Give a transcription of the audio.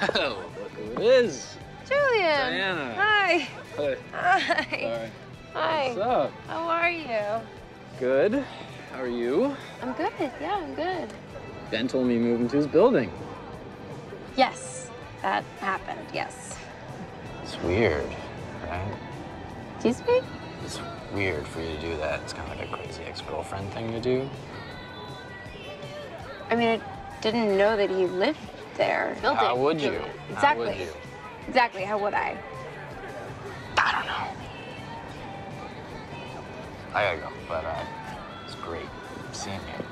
Well, look who it is. Julian. Diana. Hi. Hey. Hi. Hi. What's up? How are you? Good. How are you? I'm good. Yeah, I'm good. Ben told me you moved into his building. Yes, that happened. Yes. It's weird, right? Excuse me? It's weird for you to do that. It's kind of like a crazy ex-girlfriend thing to do. I mean, I didn't know that he lived there. Building. How would you? Julian. How Exactly. would you? Exactly. How would I? I don't know. I gotta go, but uh, it's great seeing you.